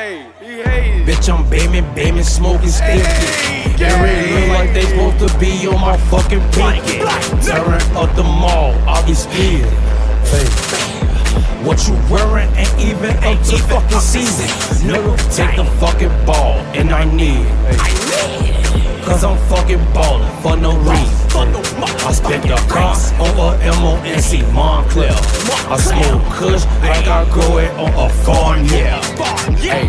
Hey. Bitch, I'm beaming, beaming, smoking, stinking. Hey, They look like they supposed to be on my fucking pinky. Tearing up the mall, I'll be speeding. Hey. What you wearing ain't even up to fucking season. Nigga, take the fucking ball, and I need it. Cause I'm fucking ballin' for no reason. M-O-N-C, Moncler. I smoke kush like I grow it on a farm, yeah. Hey.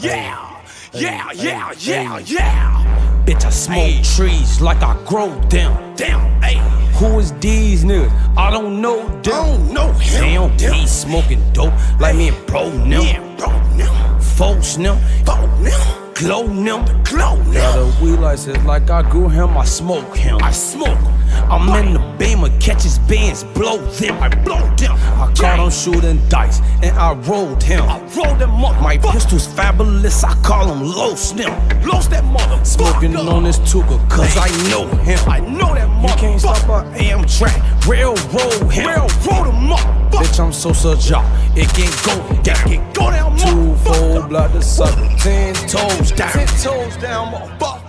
Yeah, yeah, yeah, yeah, yeah. Bitch, I smoke trees like I grow them. Damn, hey. Who is these niggas? I don't know them. Don't know him. Damn, he smoking dope like me and bro now. Yeah, bro, now. Folks now, Bro, now. Glow now. Glow Got now. a weed license like I grew him, I smoke him. I smoke. Him. I'm in the beamer, catch his bands, blow them. I blow them. I caught him shooting dice and I rolled him. I roll them up. My pistol's fabulous, I call him low snim. Lost that mother. Smoking on this tuga, cause I know him. I know that You mother. can't stop a railroad him. Railroad him up. Bitch, I'm so surgeon, it can go down. Can go down, Two fold blood the sucker, ten toes down. Ten toes down, motherfucker.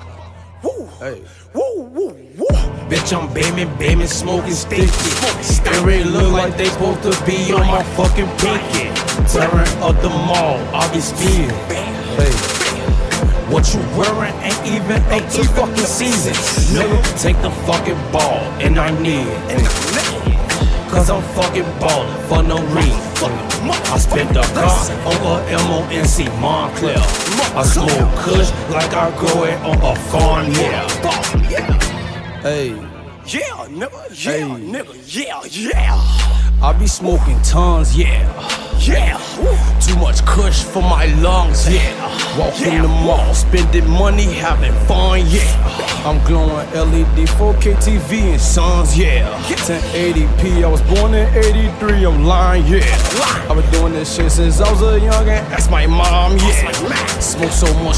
Woo. Hey. Woo, woo, woo. Bitch, I'm beaming, beaming, smoking sticky. It really look like they supposed to be on my fucking pinky. Tearing up the mall, I'll be speeding. Hey. What you wearing ain't even up to fucking season. Nigga, take the fucking ball, and I need it. Cause I'm fucking ballin' for no reason. I spent the car on a M-O-N-C, Moncler. I smoke kush like I grow it on a farm, yeah. Yeah. Hey. Yeah, nigga. Yeah, Hey. nigga. Yeah, yeah. I be smoking tons, yeah. Yeah. Too much kush for my lungs, yeah. Walking Yeah. the mall, spending money, having fun, yeah. I'm glowing LED 4K TV and songs, yeah. 1080p, I was born in 83, I'm lying, yeah. I've been doing this shit since I was a youngin', that's my mom, yeah. Smoke so much.